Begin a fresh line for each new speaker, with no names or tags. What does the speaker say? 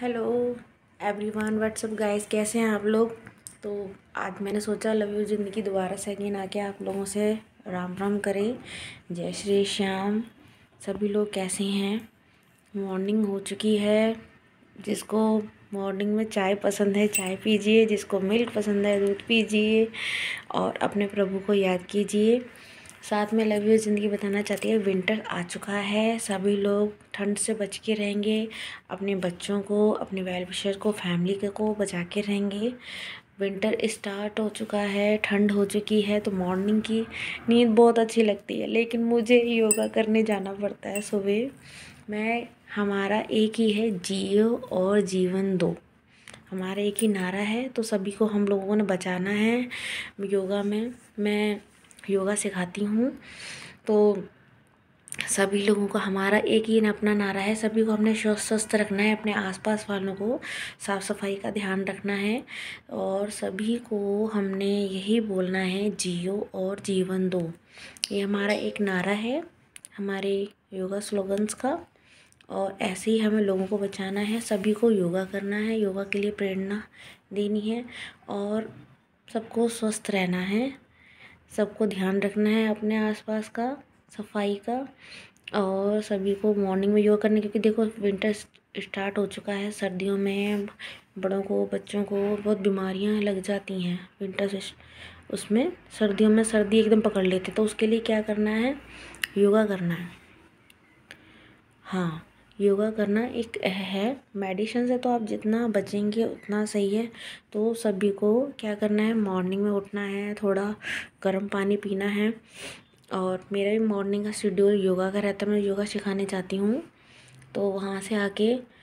Hello, everyone what's up guys? कैसे हैं आप लोग? तो आज मैंने सोचा, लव यू ज़िंदगी दोबारा से अगेन आके आप लोगों से राम राम करें। जय श्री श्याम। सभी लोग कैसे हैं? मॉर्निंग हो चुकी है। जिसको मॉर्निंग में चाय पसंद है, चाय पीजिए। जिसको मिल्क पसंद है, दूध पीजिए। और अपने प्रभु को याद कीजिए। साथ में लव यू ज़िंदगी बताना चाहती है विंटर आ चुका है। सभी लोग ठंड से बच के रहेंगे, अपने बच्चों को, अपने वेल विशर को फैमिली के बचा के रहेंगे। विंटर स्टार्ट हो चुका है, ठंड हो चुकी है तो मॉर्निंग की नींद बहुत अच्छी लगती है, लेकिन मुझे योगा करने जाना पड़ता है सुबह। मैं, हमारा एक ही है, जियो और जीवन दो। हमारा एक ही नारा है तो सभी को हम लोगों ने बचाना है। योगा में, मैं योगा सिखाती हूँ। तो सभी लोगों को हमारा एक ही अपना नारा है। सभी को हमने स्वस्थ रखना है, अपने आसपास वालों को साफ़ सफ़ाई का ध्यान रखना है। और सभी को हमने यही बोलना है, जियो और जीवन दो। ये हमारा एक नारा है, हमारे योगा स्लोगन्स का। और ऐसे ही हमें लोगों को बचाना है, सभी को योगा करना है, योगा के लिए प्रेरणा देनी है। और सबको स्वस्थ रहना है। सबको ध्यान रखना है अपने आसपास का, सफ़ाई का और सभी को मॉर्निंग में योगा करने, क्योंकि देखो विंटर स्टार्ट हो चुका है, सर्दियों में बड़ों को, बच्चों को बहुत बीमारियाँ लग जाती हैं विंटर से उसमें सर्दियों में सर्दी एकदम पकड़ लेते तो उसके लिए क्या करना है? योगा करना है। हाँ। योगा करना एक है। मेडिसिन से तो आप जितना बचेंगे, उतना सही है। तो सभी को क्या करना है, मॉर्निंग में उठना है, थोड़ा गर्म पानी पीना है। और मेरा भी मॉर्निंग का शेड्यूल योगा का रहता है। मैं योगा सिखाने जाती हूँ। तो वहाँ से आके